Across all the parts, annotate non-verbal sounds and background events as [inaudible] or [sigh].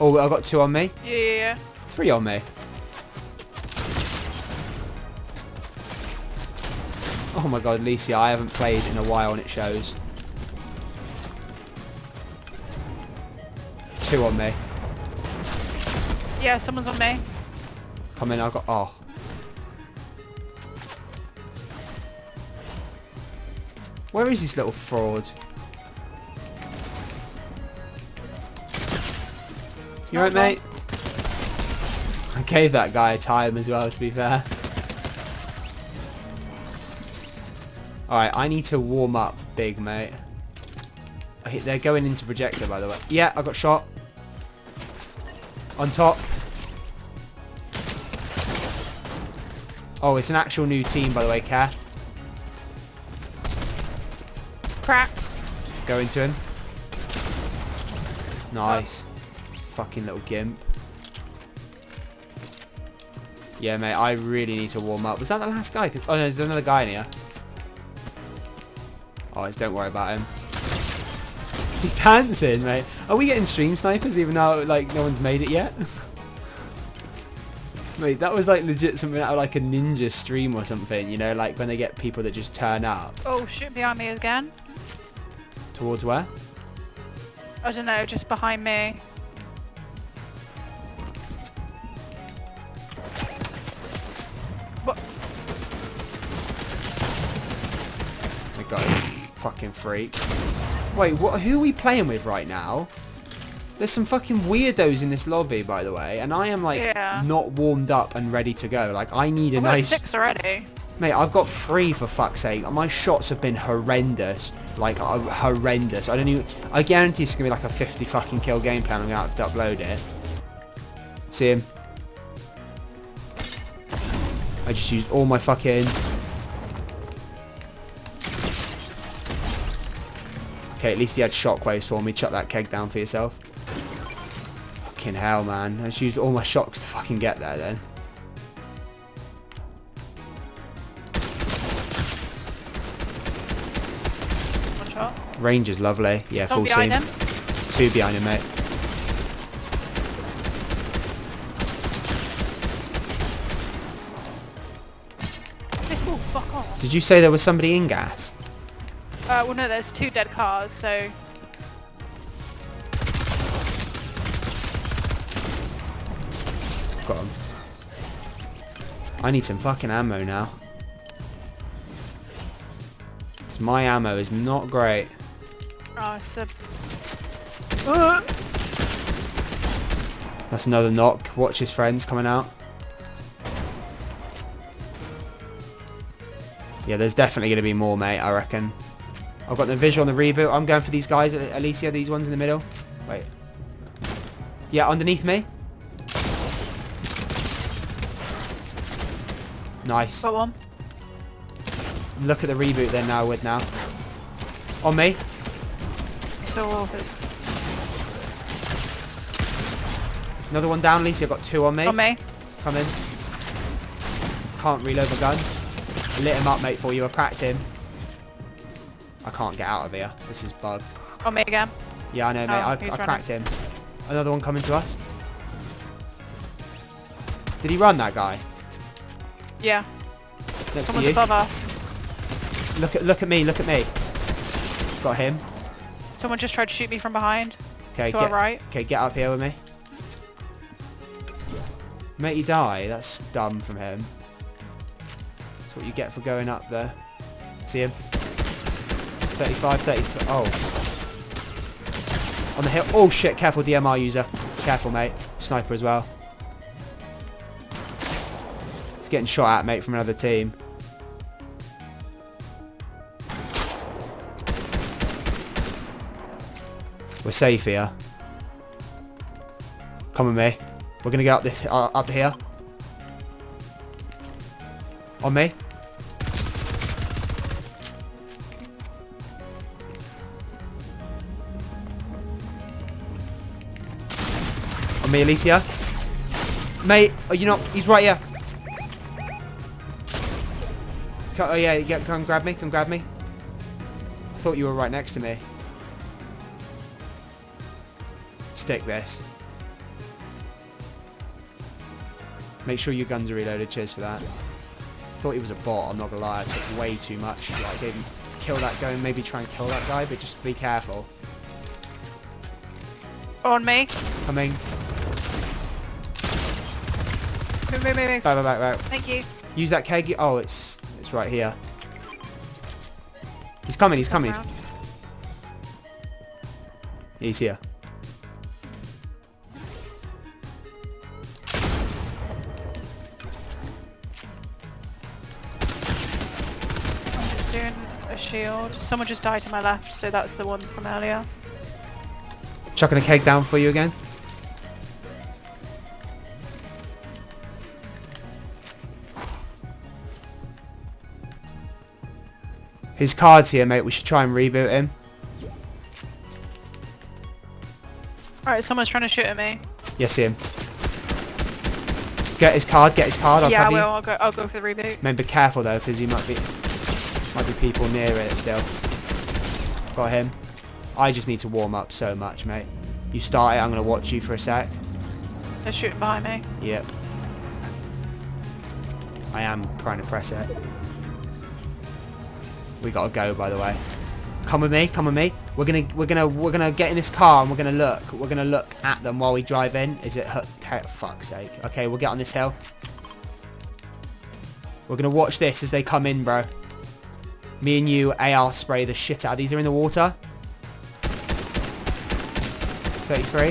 Oh, I've got two on me. Yeah, yeah, yeah. Three on me. Oh my god, Alicia, I haven't played in a while and it shows. Two on me. Yeah, someone's on me. Come in, I've got... Oh. Where is this little fraud? You right, mate? I gave that guy a time as well, to be fair. Alright, I need to warm up big, mate. Okay, They're going into projector, by the way. Yeah, I got shot. On top. Oh, it's an actual new team, by the way, Care. Cracked. Go into him. Nice. Fucking little gimp. Yeah, mate, I really need to warm up. Was that the last guy? Oh, no, there's another guy in here. Oh, it's, don't worry about him. [laughs] He's dancing, mate. Are we getting stream snipers even though, like, no one's made it yet? [laughs] mate, that was, like, legit something out of, like, a ninja stream or something, you know? Like, when they get people that just turn up. Oh, shit behind me again. Towards where? I don't know, just behind me. Him. Fucking freak. Wait, what? Who are we playing with right now? There's some fucking weirdos in this lobby, by the way, and I am like Yeah. not warmed up and ready to go. Like I need a I've nice, six already. mate. I've got three for fuck's sake. My shots have been horrendous, like uh, horrendous. I don't even. I guarantee it's gonna be like a 50 fucking kill game plan. I'm gonna have to upload it. See him? I just used all my fucking. Okay, at least he had shockwaves for me. Chuck that keg down for yourself. Fucking hell, man. I just used all my shocks to fucking get there then. One shot. Range is lovely. Yeah, Someone full behind team. him. Two behind him, mate. This will fuck off. Did you say there was somebody in gas? Uh, well, no, there's two dead cars, so Got him. I need some fucking ammo now. my ammo is not great. oh, it's a That's another knock. Watch his friends coming out. Yeah, there's definitely going to be more, mate, I reckon. I've got the visual on the reboot. I'm going for these guys, Alicia, these ones in the middle. Wait. Yeah, underneath me. Nice. got one. Look at the reboot then now with now. On me. So it's Another one down, Alicia. I've got two on me. on me. Come in. Can't reload my gun. I lit him up, mate, for you. I cracked him. I can't get out of here. This is bugged. On me again. Yeah, I know, mate. Oh, I, I cracked him. Another one coming to us. Did he run, that guy? Yeah. Next Someone's to you. above us. Look at, look at me. Look at me. Got him. Someone just tried to shoot me from behind. Okay, to get, our right. okay, get up here with me. Mate, you die. That's dumb from him. That's what you get for going up there. See him? 35, 30. Oh. On the hill. Oh, shit. Careful, DMR user. Careful, mate. Sniper as well. He's getting shot at, mate, from another team. We're safe here. Come with me. We're gonna go up this uh, up here. On me. On me, Alicia. Mate, are you not? He's right here. Co- Oh yeah, yeah, come grab me, come grab me. I thought you were right next to me. Stick this. Make sure your guns are reloaded. Cheers for that. Thought he was a bot. I'm not gonna lie. I took way too much. Like, didn't kill that guy. and Maybe try and kill that guy, but just be careful. On me. Coming. Move, move, move, move. Back, back, back. Thank you. Use that keg. Oh, it's it's right here. He's coming. He's coming. He's, he's here. I'm just doing a shield. Someone just died to my left, so that's the one from earlier. Chucking a keg down for you again. His card's here, mate. We should try and reboot him. Alright, someone's trying to shoot at me. Yes, see him. Get his card. Get his card. I'll yeah, I will. you. I'll go. I'll go for the reboot. Remember, careful though, because you might be might be people near it still. Got him. I just need to warm up so much, mate. You start it. I'm gonna watch you for a sec. They're shooting behind me. Yep. I am trying to press it. We gotta go, by the way. Come with me. Come with me. We're gonna we're gonna we're gonna get in this car and we're gonna look. We're gonna look at them while we drive in. Is it? Fuck's sake. Okay, we'll get on this hill. We're gonna watch this as they come in, bro. Me and you, AR spray the shit out. These are in the water. 33.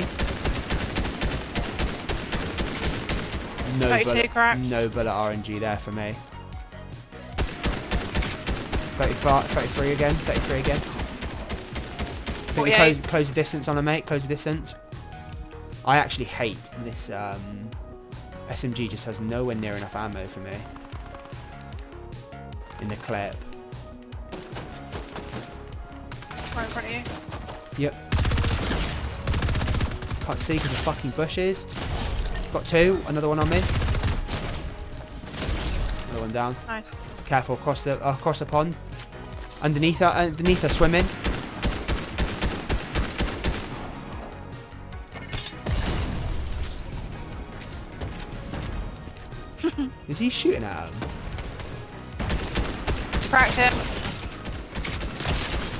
No 32 bullet, no bullet RNG there for me. 35, 33 again, 33 again. Think we close, close the distance on a mate, close the distance. I actually hate this um, SMG just has nowhere near enough ammo for me. In the clip. Right in front of you. Yep. Can't see because of fucking bushes. Got two. Another one on me. Another one down. Nice. Careful across the uh, across the pond. Underneath her, underneath her, swimming. [laughs] Is he shooting at him? Cracked him.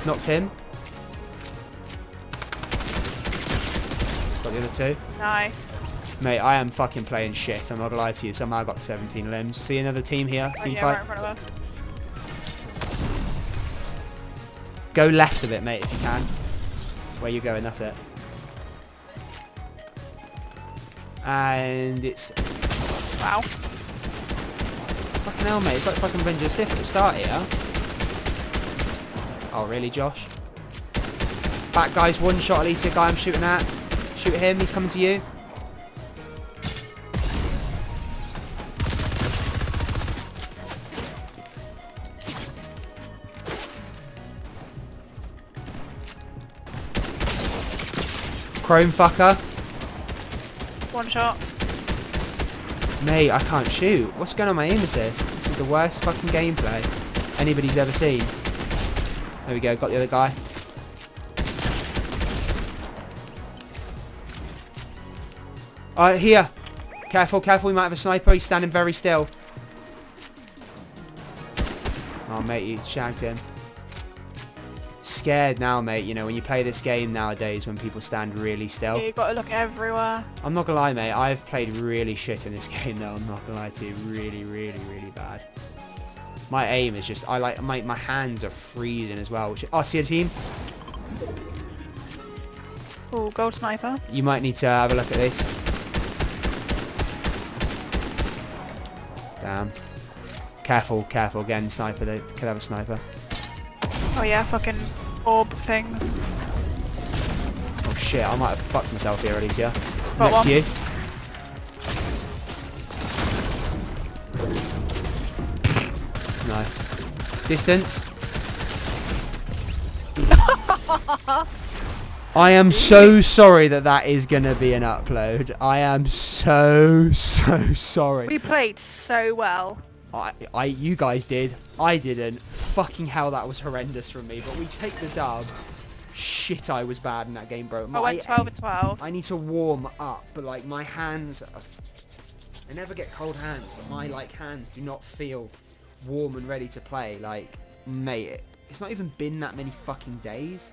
Knocked him. Got the other two. Nice. Mate, I am fucking playing shit. I'm not gonna lie to you. Somehow I got 17 limbs. See another team here. Oh, Team yeah, fight. right Go left of it, mate, if you can. Where you going, that's it. And it's... Wow. Fucking hell, mate. It's like fucking Ranger Sith at the start here. Oh, really, Josh? Back guy's one shot, Alicia. Guy I'm shooting at. Shoot him. He's coming to you. Chrome fucker. One shot. Mate, I can't shoot. What's going on my aim assist? This is the worst fucking gameplay anybody's ever seen. There we go, got the other guy. Alright, here. Careful, careful, we might have a sniper. He's standing very still. Oh, mate, he shagged him. Scared now, mate, you know, when you play this game nowadays when people stand really still. Yeah, you gotta look everywhere. I'm not gonna lie, mate. I've played really shit in this [laughs] game, though. I'm not gonna lie to you. Really, really, really bad. My aim is just, I like, my, my hands are freezing as well. Which, oh, see a team? Oh, gold sniper. You might need to have a look at this. Damn. Careful, careful. Again, sniper. They could have a sniper. Oh yeah, fucking orb things. Oh shit, I might have fucked myself here, Alicia. Got Next one. to you. Nice. Distance. [laughs] I am so sorry that that is going to be an upload. I am so, so sorry. We played so well. I, I, you guys did. I didn't. Fucking hell, that was horrendous from me. But we take the dub. Shit, I was bad in that game, bro. I went 12 and 12. I need to warm up, but like my hands are I never get cold hands, but my like hands do not feel warm and ready to play. Like, mate, it, it's not even been that many fucking days.